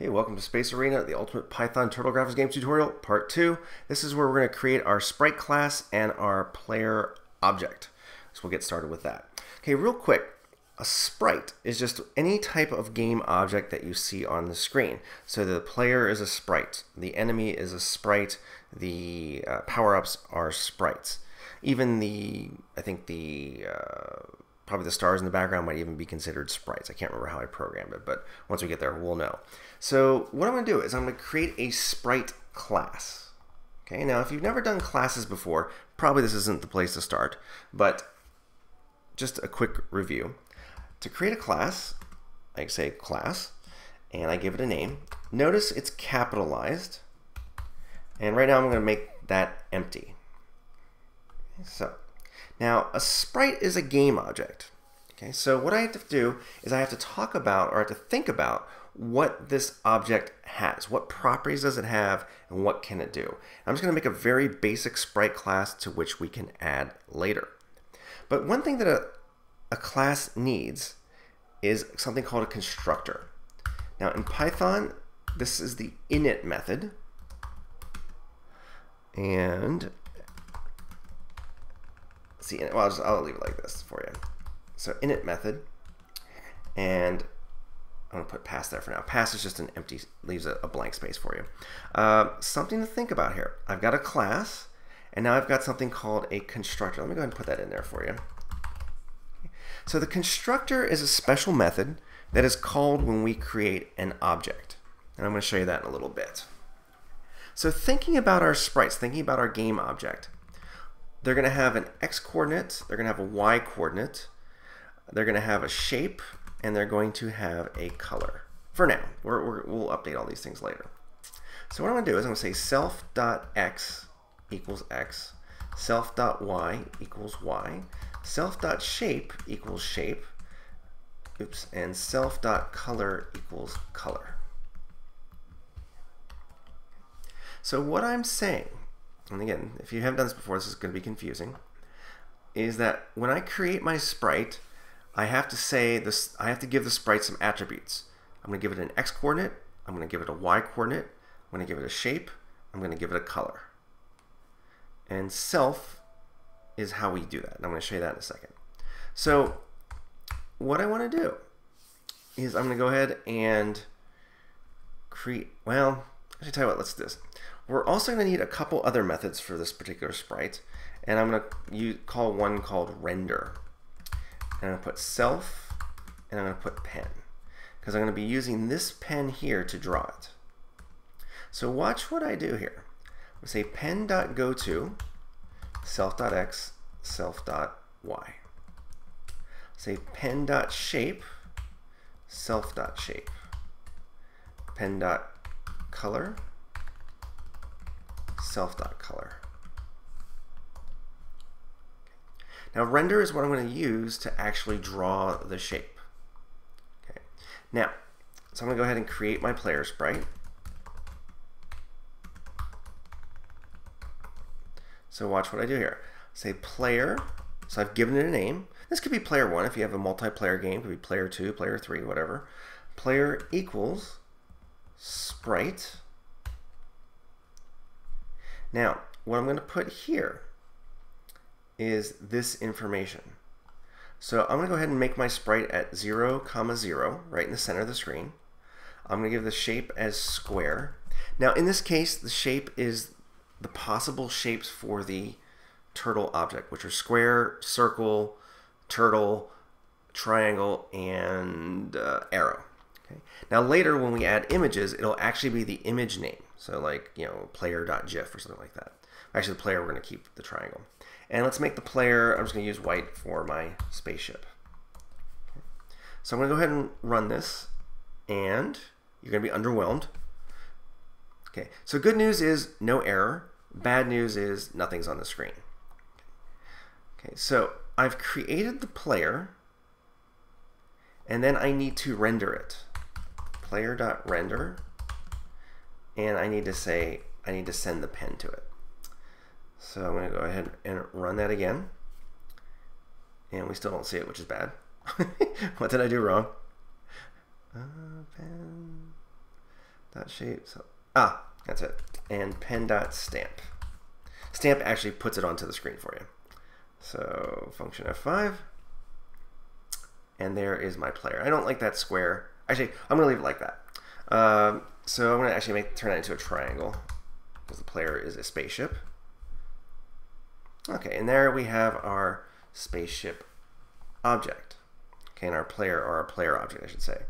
Okay, welcome to Space Arena, the Ultimate Python Turtle Graphics Game Tutorial, Part 2. This is where we're going to create our sprite class and our player object. So we'll get started with that. Okay, real quick, a sprite is just any type of game object that you see on the screen. So the player is a sprite, the enemy is a sprite, the uh, power-ups are sprites. Even the, I think the uh, probably the stars in the background might even be considered sprites. I can't remember how I programmed it, but once we get there, we'll know. So what I'm going to do is I'm going to create a sprite class. Okay, now if you've never done classes before, probably this isn't the place to start, but just a quick review. To create a class, I say class, and I give it a name. Notice it's capitalized, and right now I'm going to make that empty. So now, a sprite is a game object. Okay, so what I have to do is I have to talk about or I have to think about what this object has. What properties does it have and what can it do? I'm just going to make a very basic sprite class to which we can add later. But one thing that a, a class needs is something called a constructor. Now in Python, this is the init method. And see, well, I'll, just, I'll leave it like this for you. So init method, and I'm gonna put pass there for now. Pass is just an empty, leaves a, a blank space for you. Uh, something to think about here. I've got a class, and now I've got something called a constructor. Let me go ahead and put that in there for you. So the constructor is a special method that is called when we create an object. And I'm going to show you that in a little bit. So thinking about our sprites, thinking about our game object, they're going to have an x coordinate, they're going to have a y coordinate, they're going to have a shape, and they're going to have a color. For now, we will update all these things later. So what I'm going to do is I'm going to say self.x equals x, self.y equals y, self.shape equals shape, oops, and self.color equals color. So what I'm saying and again, if you haven't done this before, this is going to be confusing, is that when I create my sprite, I have to say this, I have to give the sprite some attributes. I'm going to give it an x coordinate, I'm going to give it a y coordinate, I'm going to give it a shape, I'm going to give it a color. And self is how we do that. And I'm going to show you that in a second. So what I want to do is I'm going to go ahead and create, well, I should tell you what, let's do this. We're also going to need a couple other methods for this particular sprite. And I'm going to call one called render. And I'm going to put self, and I'm going to put pen. Because I'm going to be using this pen here to draw it. So watch what I do here. I'm going to say pen.goto self.x self.y. Say pen.shape self.shape. Pen.color self.color. Now render is what I'm going to use to actually draw the shape. Okay. Now, so I'm going to go ahead and create my player sprite. So watch what I do here. Say player, so I've given it a name. This could be player one if you have a multiplayer game, it could be player two, player three, whatever. Player equals sprite now, what I'm going to put here is this information. So I'm going to go ahead and make my sprite at 0, comma 0, right in the center of the screen. I'm going to give the shape as square. Now in this case, the shape is the possible shapes for the turtle object, which are square, circle, turtle, triangle, and uh, arrow. Okay. Now later when we add images, it'll actually be the image name. So like, you know, player.gif or something like that. Actually, the player, we're going to keep the triangle. And let's make the player, I'm just going to use white for my spaceship. Okay. So I'm going to go ahead and run this, and you're going to be underwhelmed. Okay, so good news is no error. Bad news is nothing's on the screen. Okay, so I've created the player, and then I need to render it. Player.render and I need to say, I need to send the pen to it. So I'm going to go ahead and run that again. And we still don't see it, which is bad. what did I do wrong? Uh, pen. dot shape. So, ah, that's it. And pen dot stamp. Stamp actually puts it onto the screen for you. So function F5. And there is my player. I don't like that square. Actually, I'm going to leave it like that. Um, so I'm going to actually make turn that into a triangle because the player is a spaceship. Okay, and there we have our spaceship object. Okay, and our player, or our player object, I should say.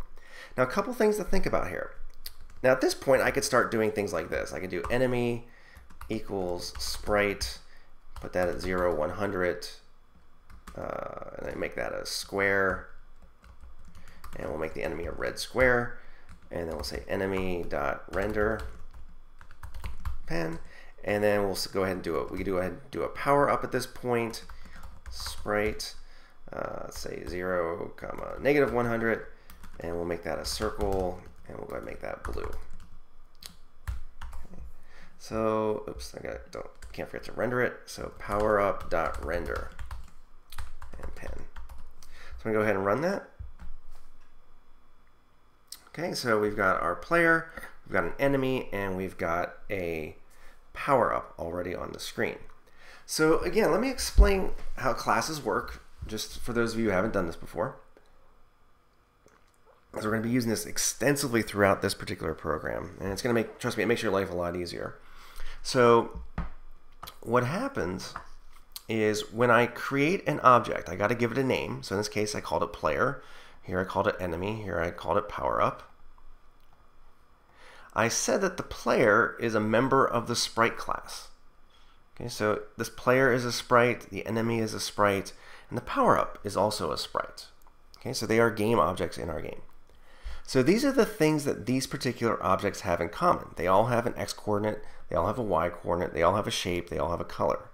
Now, a couple things to think about here. Now, at this point, I could start doing things like this. I could do enemy equals sprite, put that at 0, 100, uh, and make that a square, and we'll make the enemy a red square, and then we'll say enemy dot render pen, and then we'll go ahead and do it. We can do ahead and do a power up at this point, sprite, uh, say 0, comma, negative 100, and we'll make that a circle, and we'll go ahead and make that blue. So, oops, I got don't can't forget to render it. So power up dot render and pen. So I'm gonna go ahead and run that. Okay, so we've got our player, we've got an enemy, and we've got a power up already on the screen. So again, let me explain how classes work, just for those of you who haven't done this before. So we're going to be using this extensively throughout this particular program, and it's going to make, trust me, it makes your life a lot easier. So what happens is when I create an object, I got to give it a name. So in this case, I called it player. Here I called it enemy. Here I called it power up. I said that the player is a member of the sprite class. Okay, so this player is a sprite, the enemy is a sprite, and the power up is also a sprite. Okay, so they are game objects in our game. So these are the things that these particular objects have in common. They all have an x coordinate, they all have a y coordinate, they all have a shape, they all have a color.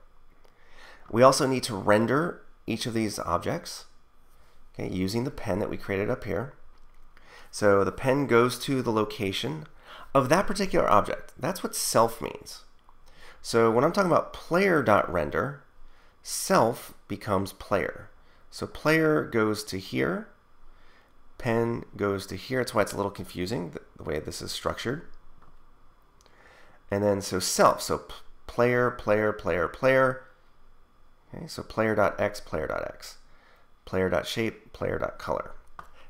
We also need to render each of these objects okay, using the pen that we created up here. So the pen goes to the location of that particular object. That's what self means. So when I'm talking about player.render, self becomes player. So player goes to here, pen goes to here. That's why it's a little confusing, the, the way this is structured. And then so self, so player, player, player, player. Okay, so player.x, player.x. Player.shape, player.color.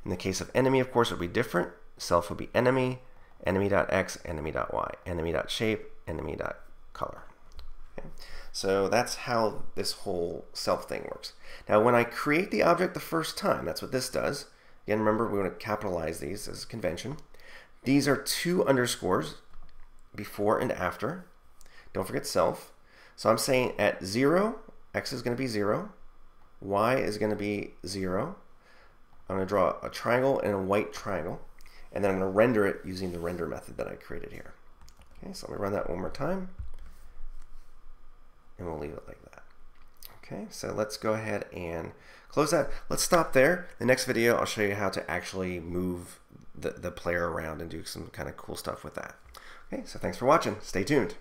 In the case of enemy, of course, it would be different. Self would be enemy, enemy.x, enemy.y, enemy.shape, enemy.color. Okay. So that's how this whole self thing works. Now, when I create the object the first time, that's what this does. Again, remember, we want to capitalize these as a convention. These are two underscores before and after. Don't forget self. So I'm saying at 0, x is going to be 0, y is going to be 0. I'm going to draw a triangle and a white triangle, and then I'm going to render it using the render method that I created here. Okay, so let me run that one more time, and we'll leave it like that. Okay, so let's go ahead and close that. Let's stop there. The next video, I'll show you how to actually move the, the player around and do some kind of cool stuff with that. Okay, so thanks for watching. Stay tuned.